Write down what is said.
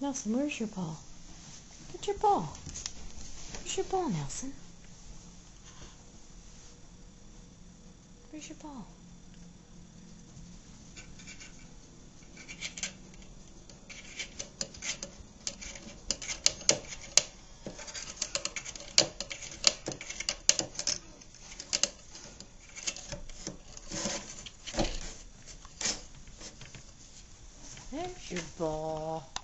Nelson, where's your ball? Get your ball. Where's your ball, Nelson? Where's your ball? There's your ball.